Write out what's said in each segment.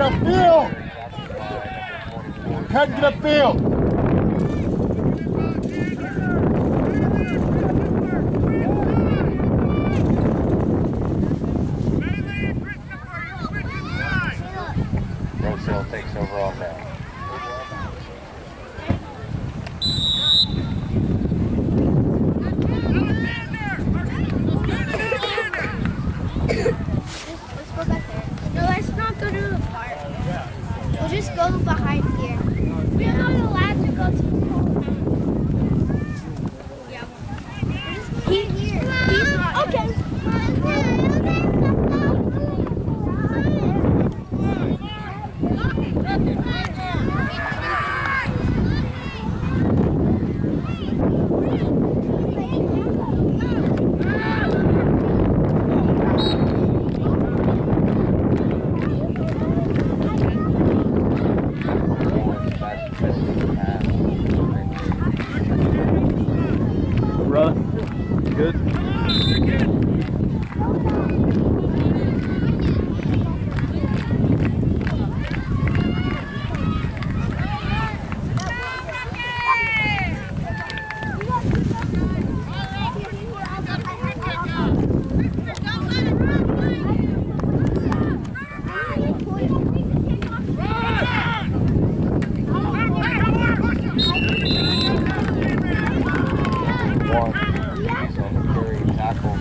get upfield. Cut get upfield. Rosell takes over all that. Just go behind here. We're not allowed to go to the park. Yeah. He, not. Okay. Russ, good.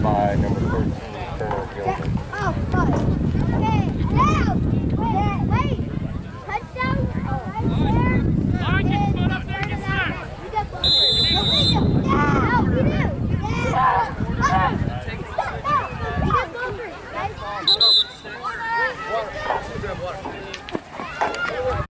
by number 13, Gilbert. Oh. Okay, now! Wait! Touchdown! There! Yeah! Do! Yeah! Water.